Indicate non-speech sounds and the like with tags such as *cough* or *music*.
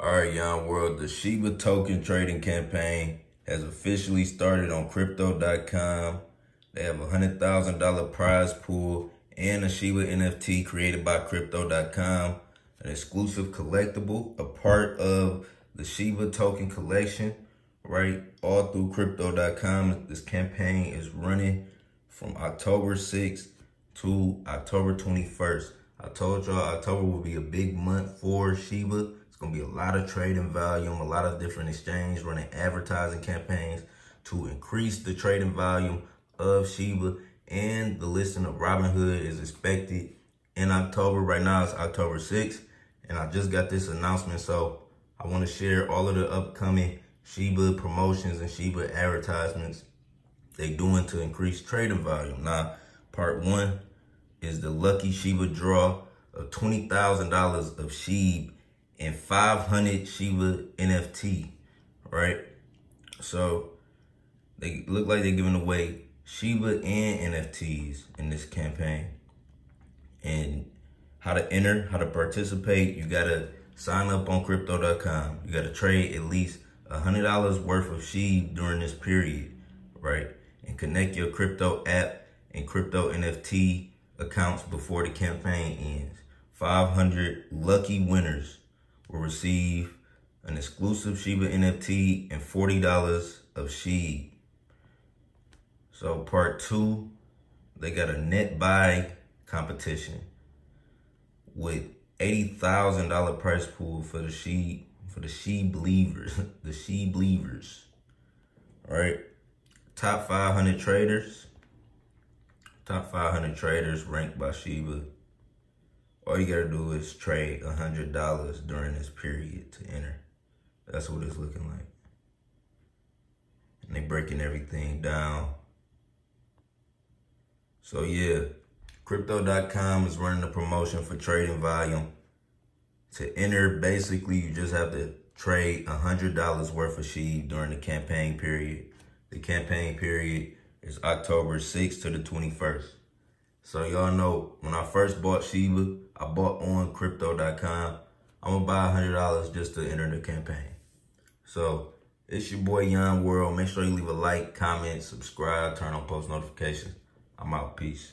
All right, Yon World, the Shiba token trading campaign has officially started on crypto.com. They have a $100,000 prize pool and a Shiba NFT created by crypto.com, an exclusive collectible, a part of the Shiba token collection, right? All through crypto.com. This campaign is running from October 6th to October 21st. I told y'all October will be a big month for Shiba. It's gonna be a lot of trading volume, a lot of different exchanges running advertising campaigns to increase the trading volume of Shiba and the listing of Robinhood is expected in October. Right now it's October 6th and I just got this announcement. So I want to share all of the upcoming Shiba promotions and Shiba advertisements they're doing to increase trading volume. Now, part one, is the lucky Shiba draw of $20,000 of SHIB and 500 Shiba NFT, right? So they look like they're giving away Shiba and NFTs in this campaign. And how to enter, how to participate, you gotta sign up on crypto.com. You gotta trade at least $100 worth of SHIB during this period, right? And connect your crypto app and crypto NFT accounts before the campaign ends. 500 lucky winners will receive an exclusive Shiba NFT and $40 of SHIB. So part two, they got a net buy competition with $80,000 price pool for the SHIB, for the SHIB believers, *laughs* the SHIB believers, right? Top 500 traders Top 500 traders ranked by Shiba. All you gotta do is trade $100 during this period to enter. That's what it's looking like. And they breaking everything down. So yeah, crypto.com is running a promotion for trading volume. To enter, basically, you just have to trade $100 worth of SHIB during the campaign period. The campaign period it's October 6th to the 21st. So y'all know when I first bought Shiba, I bought on crypto.com. I'm gonna buy $100 just to enter the campaign. So it's your boy Yon World. Make sure you leave a like, comment, subscribe, turn on post notifications. I'm out. Peace.